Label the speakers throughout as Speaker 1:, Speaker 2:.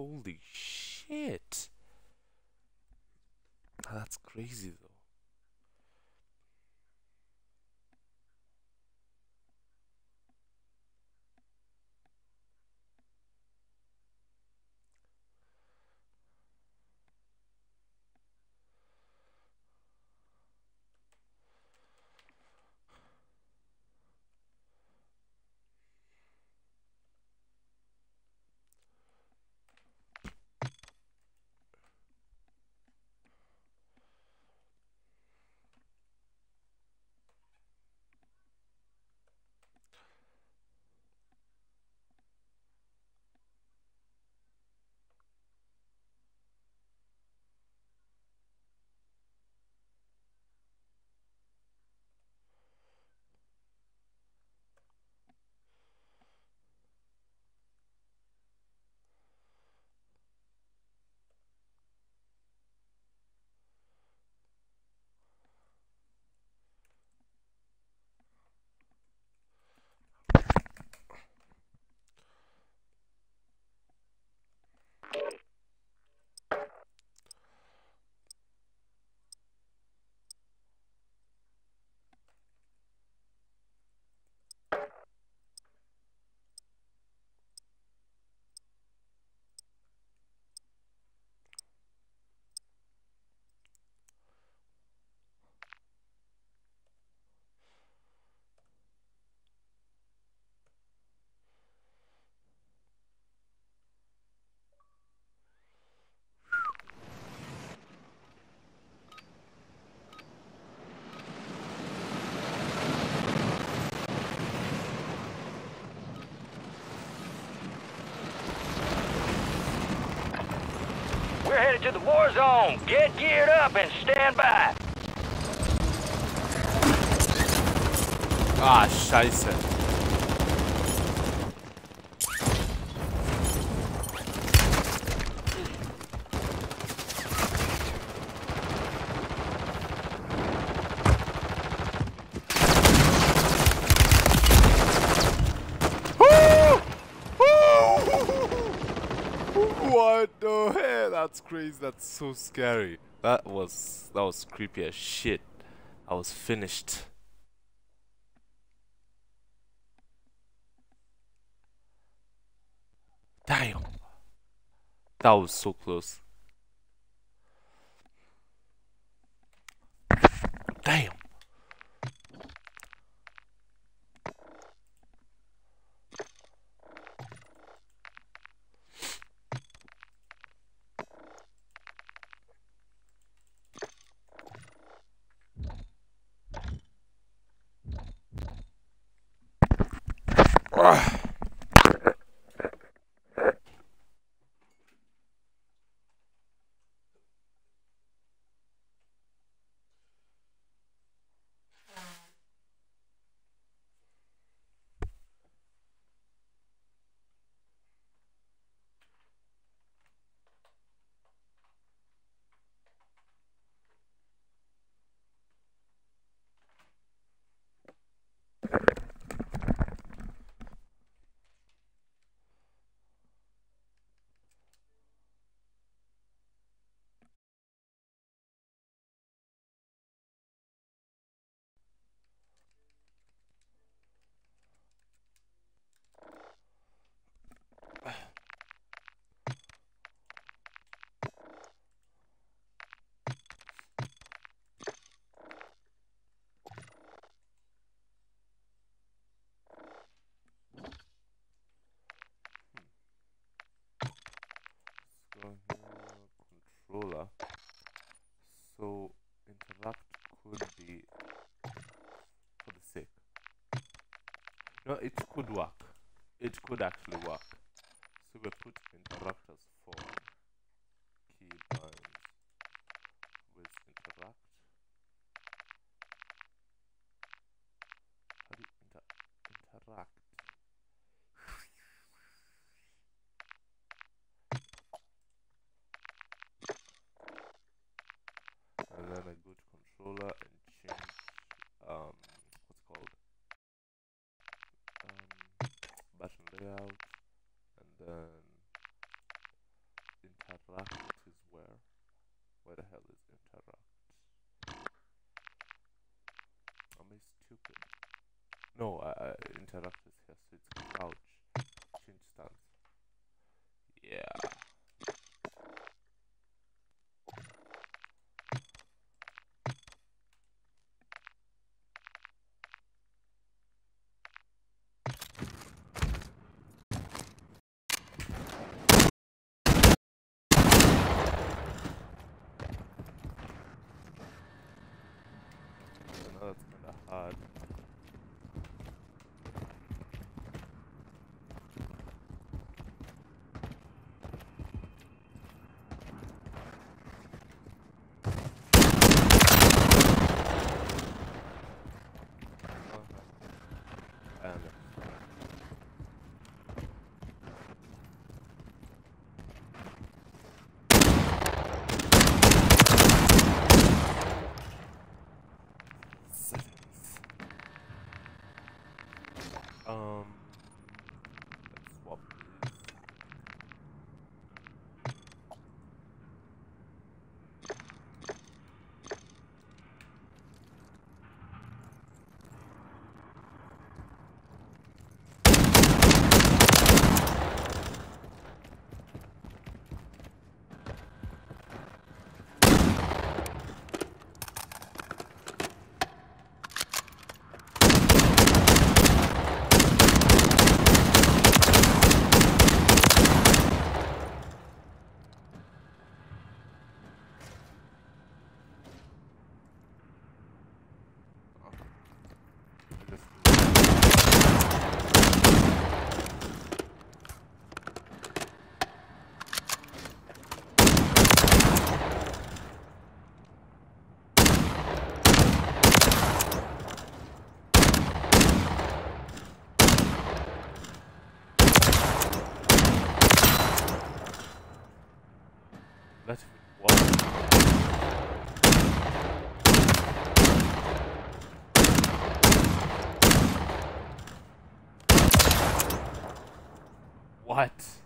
Speaker 1: Holy shit. That's crazy though.
Speaker 2: We're headed to the war zone. Get geared up and stand by.
Speaker 1: Ah, scheiße. Crazy. That's so scary. That was that was creepy as shit. I was finished. Damn. That was so close. Damn. Ah. go here, controller. So interact could be for the sake. No, it could work. It could actually work. So we put interactors for controller and change um what's it called um layout and then interact is where where the hell is interact? Am I stupid? No I, I interact is here so it's crouch change stance yeah I know that's kind of hard. Uh-huh. I understand. Settings. Um, let's swap these. Let's what? What?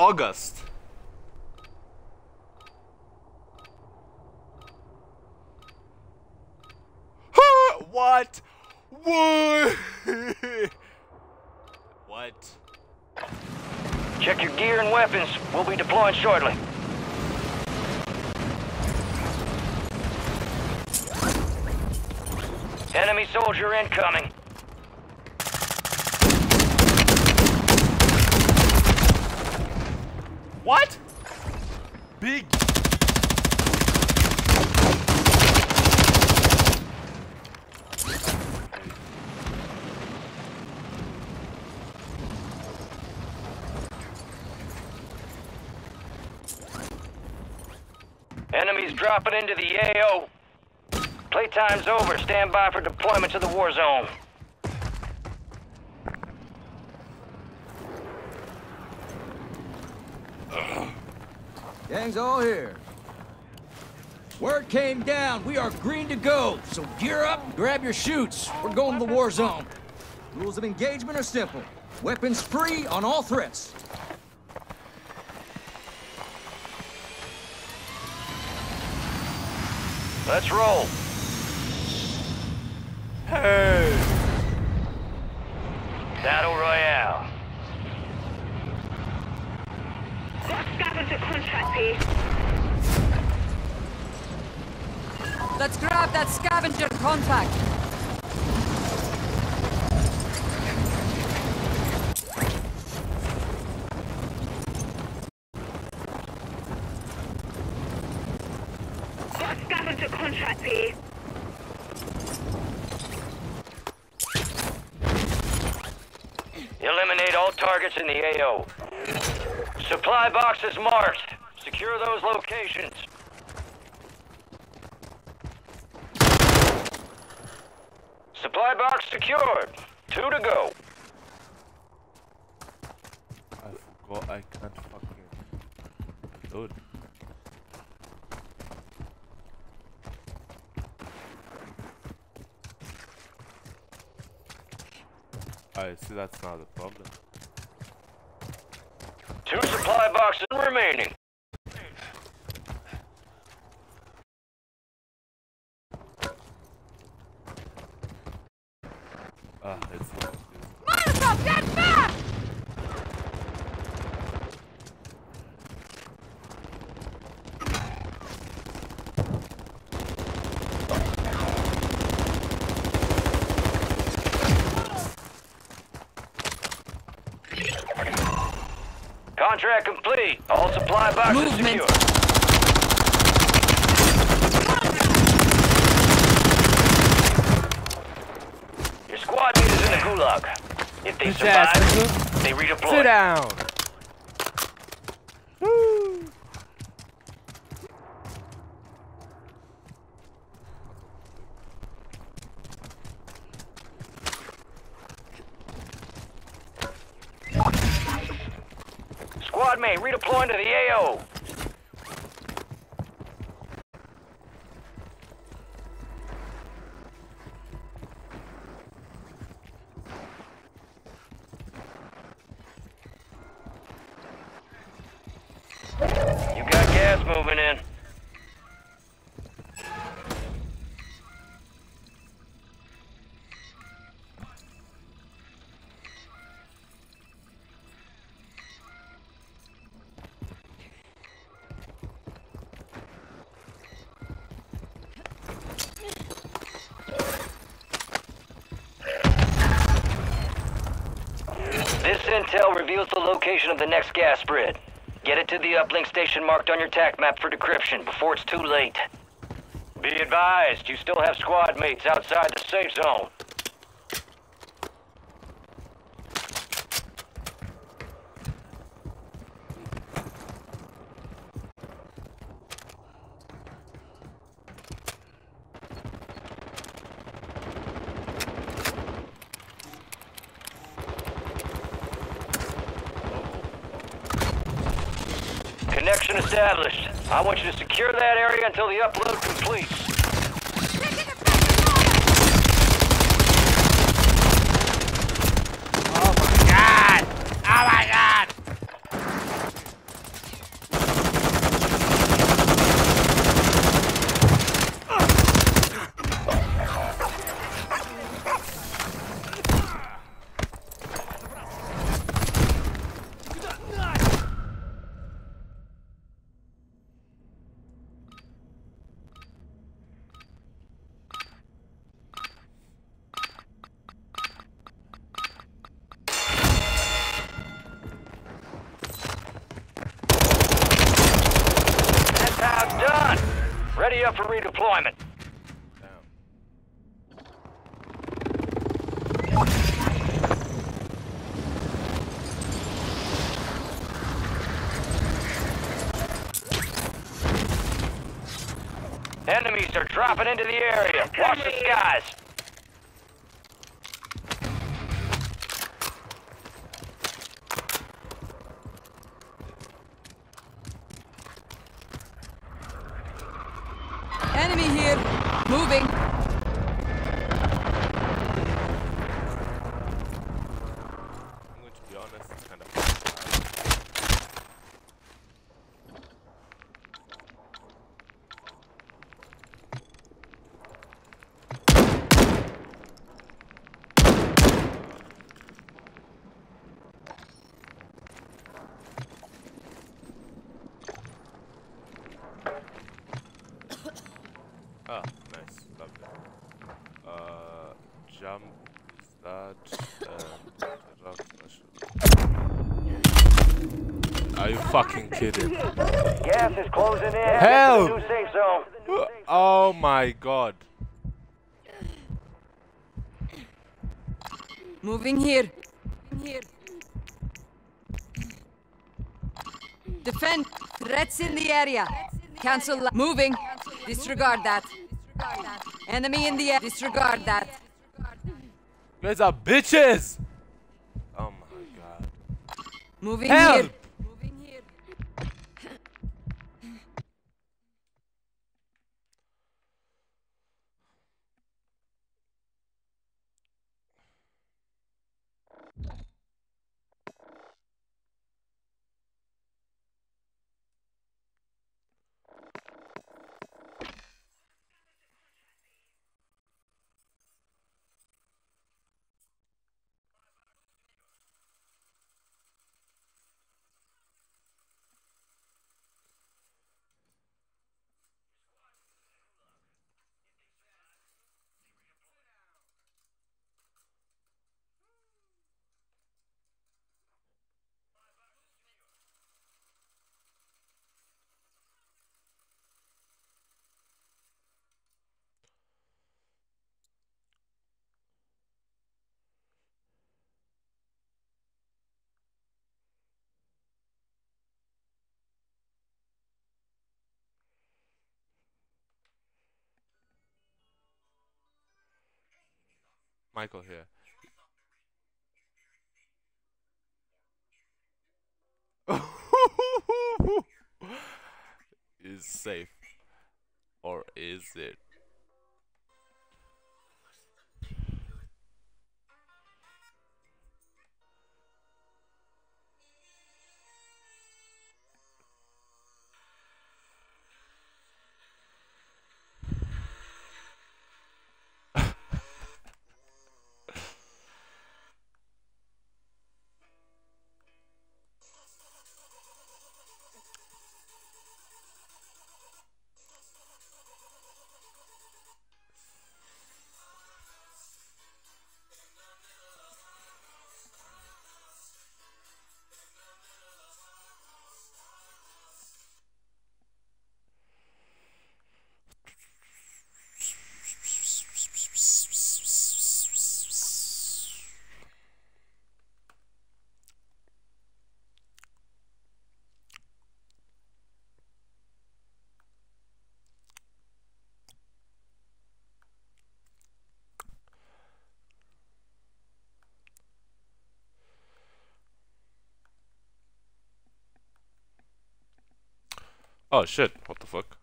Speaker 1: August. what? What? what?
Speaker 2: Check your gear and weapons. We'll be deploying shortly. Enemy soldier incoming.
Speaker 1: What? Big.
Speaker 2: Enemies dropping into the AO. Playtime's over. Stand by for deployment to the war zone.
Speaker 3: Gang's all here. Word came down. We are green to go. So gear up grab your chutes. We're going to the war zone. Rules of engagement are simple. Weapons free on all threats.
Speaker 2: Let's roll.
Speaker 1: Hey.
Speaker 2: Battle Royale.
Speaker 4: Contract.
Speaker 5: Let's grab that scavenger contact.
Speaker 4: Got scavenger contract here.
Speaker 2: Eliminate all targets in the AO. Supply boxes marked. Secure those locations. Supply box secured. Two to go.
Speaker 1: I forgot I can't fucking load. I see that's not a problem.
Speaker 2: Two supply boxes remaining.
Speaker 1: Ah, it's not.
Speaker 5: Molotov, get back!
Speaker 2: Contract complete. All supply boxes
Speaker 5: Movement.
Speaker 2: secure. Your squad is in the gulag. If they survive, they redeploy.
Speaker 1: Sit down. Woo.
Speaker 2: Squad mate, redeploying to the AO. You got gas moving in. This intel reveals the location of the next gas spread. Get it to the uplink station marked on your TAC map for decryption before it's too late. Be advised, you still have squad mates outside the safe zone. Connection established. I want you to secure that area until the upload completes.
Speaker 1: Oh my god! Oh my god!
Speaker 2: Dropping into the area. Watch the skies.
Speaker 5: Enemy here. Moving.
Speaker 1: I'm going to be honest, it's kind of. Ah, nice, lovely. Uh, jump, start, and interrupt mission. Are you fucking kidding?
Speaker 2: Gas is closing in.
Speaker 1: Help!
Speaker 2: Get to the new safe zone.
Speaker 1: Uh, oh my god.
Speaker 5: Moving here. Here. Defend. Threats in the area. Cancel. la- Moving. Disregard that. Enemy in the air. Disregard that.
Speaker 1: You guys are bitches! Oh my god.
Speaker 5: Moving
Speaker 1: Help!
Speaker 5: here. Moving here.
Speaker 1: Michael here. is safe. Or is it? Oh shit, what the fuck?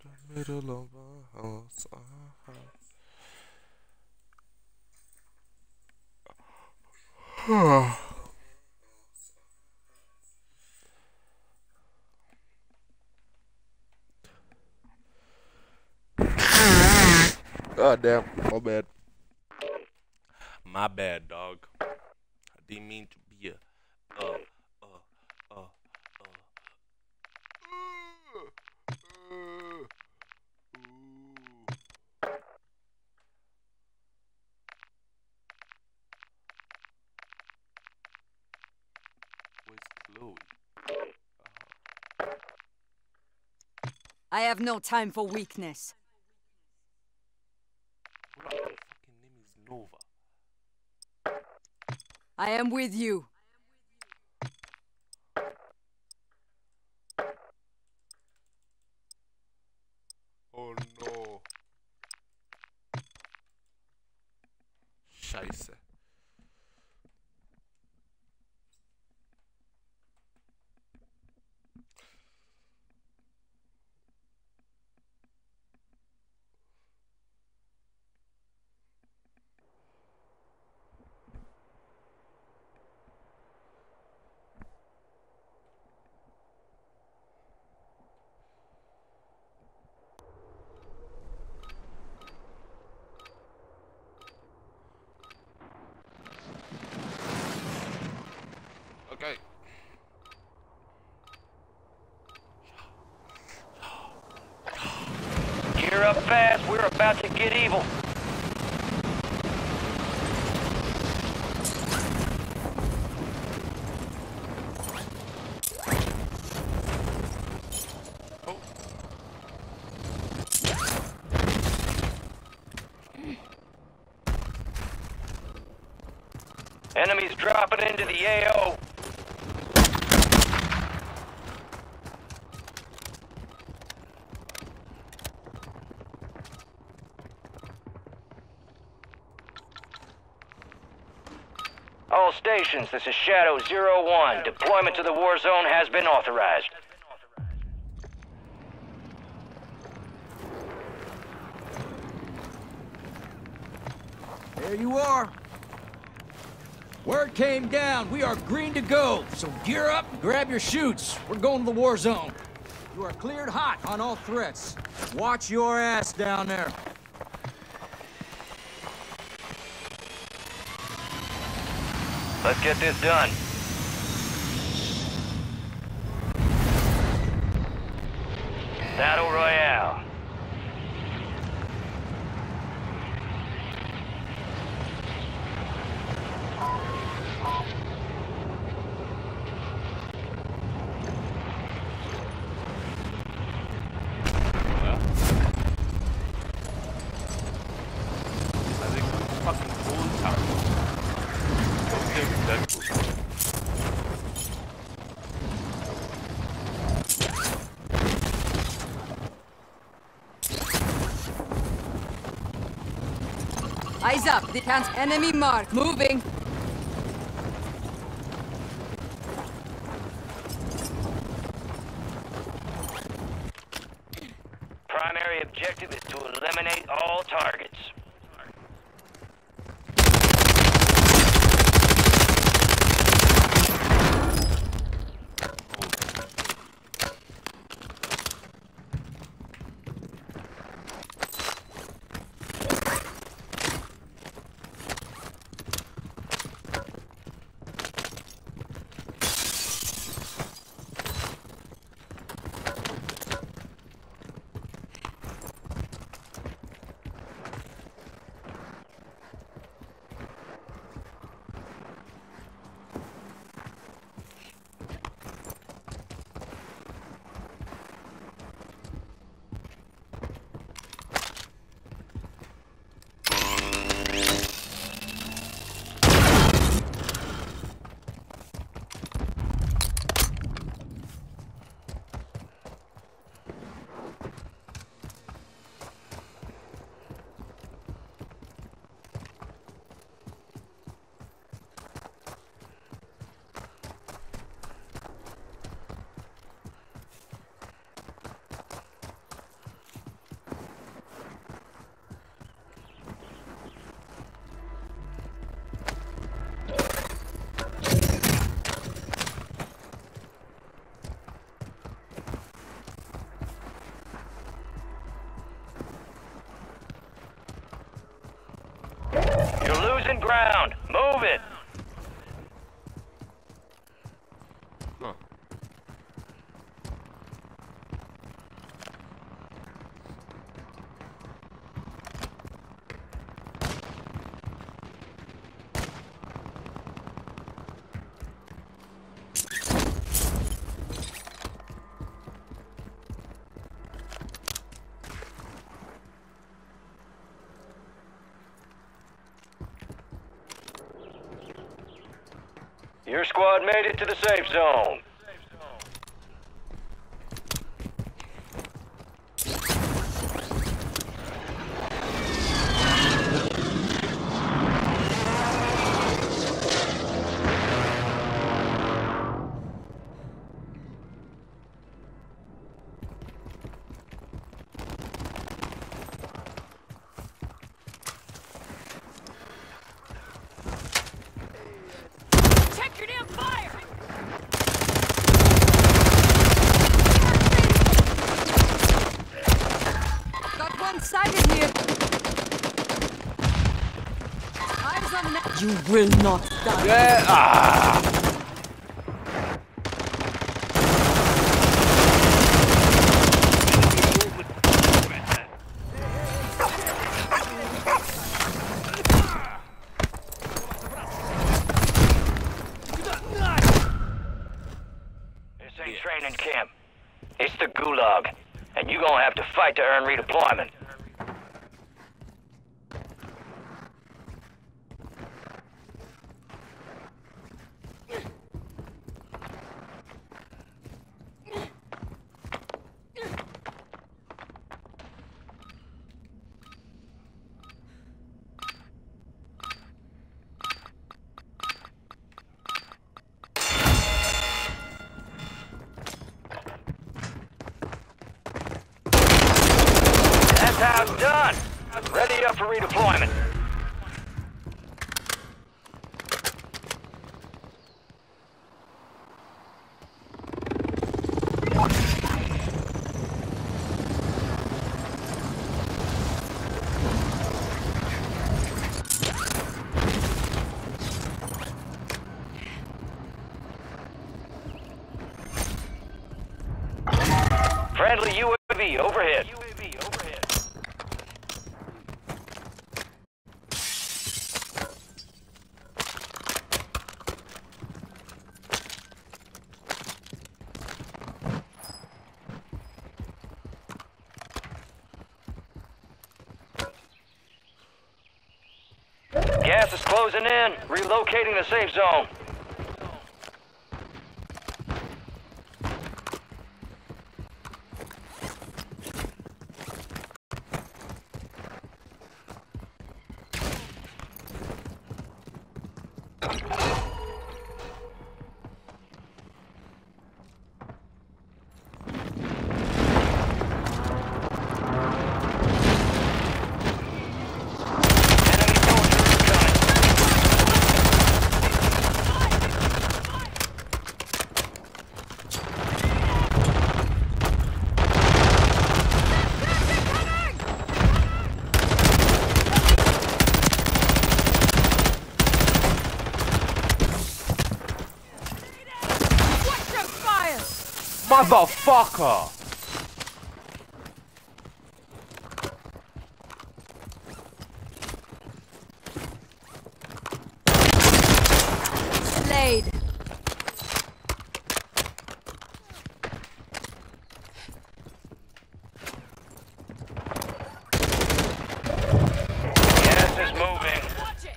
Speaker 1: The middle of a house, a house. God damn, my bad. My bad, dog. I didn't mean to be a uh uh uh uh.
Speaker 5: I have no time for weakness.
Speaker 1: What fucking name is Nova?
Speaker 5: I am with you.
Speaker 1: Oh no. Scheiße. Okay.
Speaker 2: Gear up fast. We're about to get evil.
Speaker 1: Oh.
Speaker 2: Enemies dropping into the AO. All stations, this is Shadow Zero One. Deployment to the war zone has been authorized.
Speaker 3: There you are. Word came down. We are green to go. So gear up, grab your chutes. We're going to the war zone. You are cleared hot on all threats. Watch your ass down there.
Speaker 2: Let's get this done.
Speaker 5: Eyes up. The enemy mark. Moving.
Speaker 2: Ground. Your squad made it to the safe zone.
Speaker 5: Check your damn fire! Got one sided here. Eyes on the You will not die.
Speaker 1: Yeah. Ah.
Speaker 2: This ain't training camp. It's the gulag. And you gonna have to fight to earn redeployment. That's how it's done. Ready up for redeployment. Friendly UAV overhead. Gas is closing in. Relocating the safe zone. Enemy soldier incoming.
Speaker 5: Watch your fire!
Speaker 1: Motherfucker.
Speaker 5: Laid.
Speaker 2: Gas is moving.
Speaker 5: Watch it!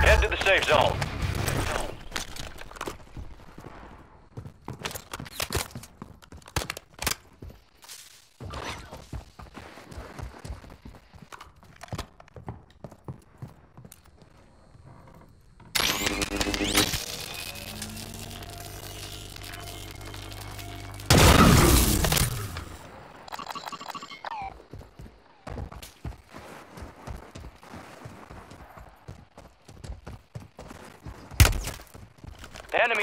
Speaker 2: Head to the safe zone. Enemies are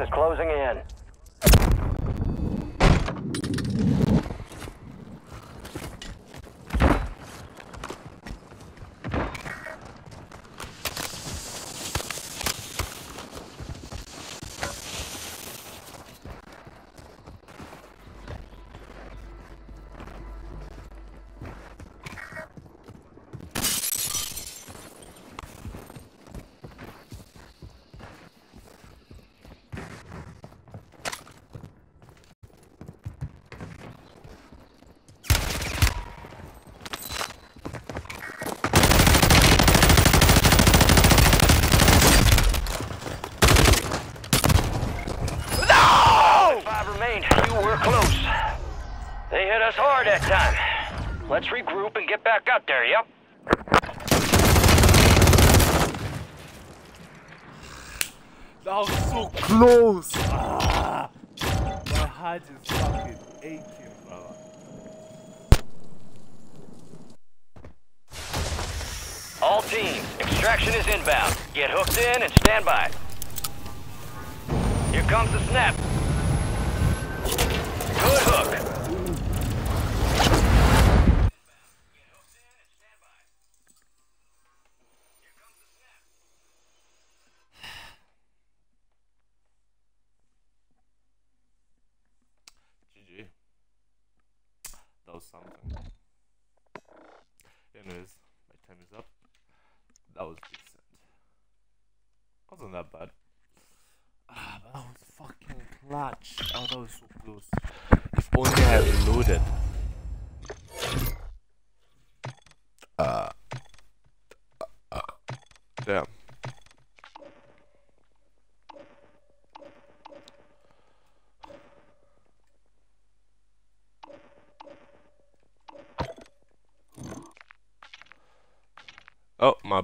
Speaker 2: is closing in. team, Extraction is inbound. Get hooked in and stand by. Here comes the snap.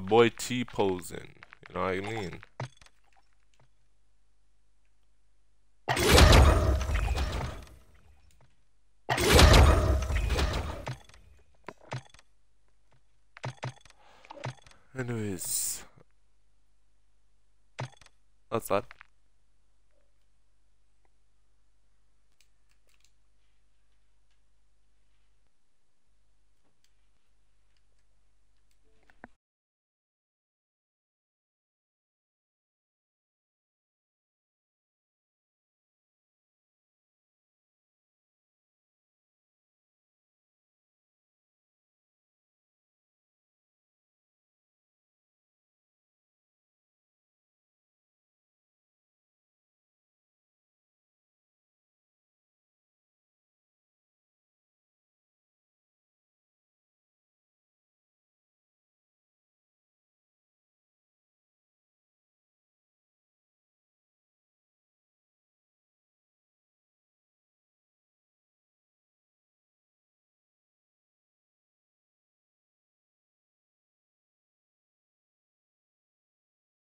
Speaker 1: boy T posing. You know what I mean? Anyways, that's that.